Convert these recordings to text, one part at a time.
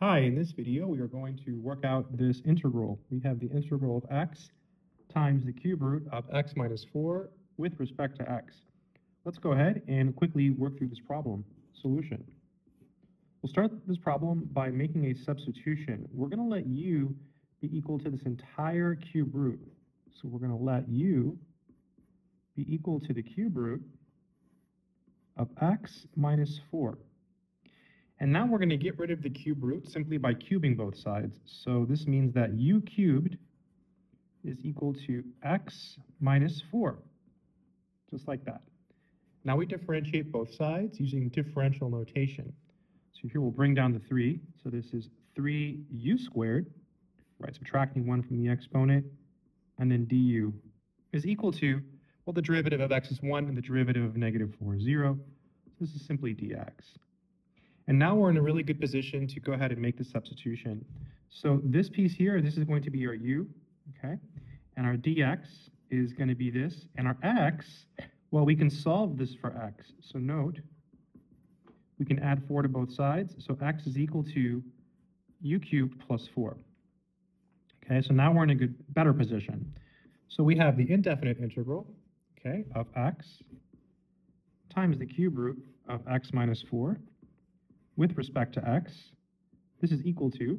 Hi, in this video, we are going to work out this integral. We have the integral of x times the cube root of x minus 4 with respect to x. Let's go ahead and quickly work through this problem. Solution. We'll start this problem by making a substitution. We're going to let u be equal to this entire cube root. So we're going to let u be equal to the cube root of x minus 4. And now we're going to get rid of the cube root simply by cubing both sides. So this means that u cubed is equal to x minus 4, just like that. Now we differentiate both sides using differential notation. So here we'll bring down the 3. So this is 3u squared, right, subtracting 1 from the exponent, and then du is equal to, well, the derivative of x is 1 and the derivative of negative 4 is 0. So this is simply dx. And now we're in a really good position to go ahead and make the substitution. So this piece here, this is going to be our u, okay? And our dx is going to be this. And our x, well, we can solve this for x. So note, we can add 4 to both sides. So x is equal to u cubed plus 4. Okay, so now we're in a good, better position. So we have the indefinite integral, okay, of x times the cube root of x minus 4 with respect to x. This is equal to,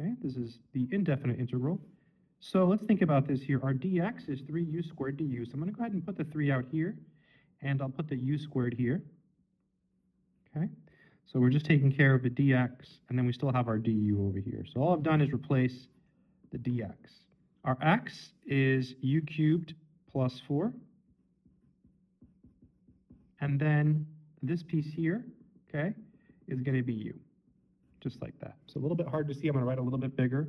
okay, this is the indefinite integral. So let's think about this here. Our dx is 3u squared du. So I'm going to go ahead and put the 3 out here, and I'll put the u squared here. Okay, so we're just taking care of the dx, and then we still have our du over here. So all I've done is replace the dx. Our x is u cubed plus 4. And then this piece here, okay, is going to be u, just like that. So a little bit hard to see. I'm going to write a little bit bigger.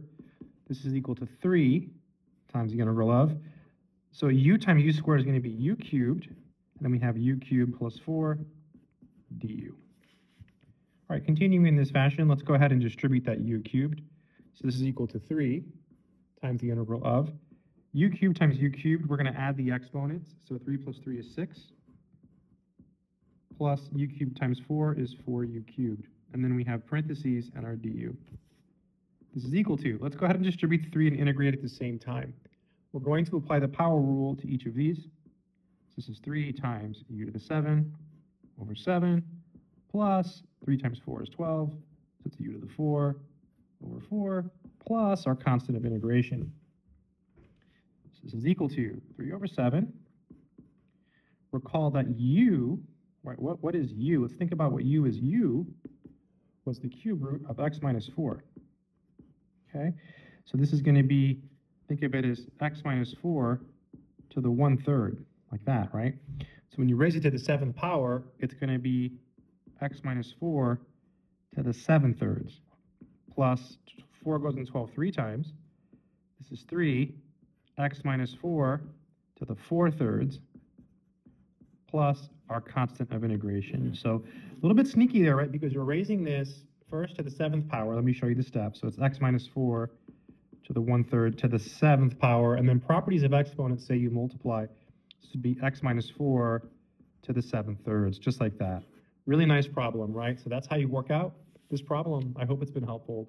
This is equal to 3 times the integral of. So u times u squared is going to be u cubed. And then we have u cubed plus 4 du. All right, continuing in this fashion, let's go ahead and distribute that u cubed. So this is equal to 3 times the integral of. u cubed times u cubed, we're going to add the exponents. So 3 plus 3 is 6 plus u cubed times 4 is 4u cubed. And then we have parentheses and our du. This is equal to, let's go ahead and distribute the 3 and integrate at the same time. We're going to apply the power rule to each of these. So this is 3 times u to the 7 over 7 plus 3 times 4 is 12. So it's u to the 4 over 4 plus our constant of integration. So this is equal to 3 over 7. Recall that u Right, what, what is u? Let's think about what u is. u was the cube root of x minus 4. Okay, so this is going to be, think of it as x minus 4 to the 1 third, like that, right? So when you raise it to the 7th power, it's going to be x minus 4 to the 7 thirds, plus 4 goes in 12 three times. This is 3, x minus 4 to the 4 thirds, plus our constant of integration. So a little bit sneaky there, right? Because you're raising this first to the seventh power. Let me show you the steps. So it's x minus 4 to the 1 third to the seventh power. And then properties of exponents say you multiply. This would be x minus 4 to the 7 thirds, just like that. Really nice problem, right? So that's how you work out this problem. I hope it's been helpful.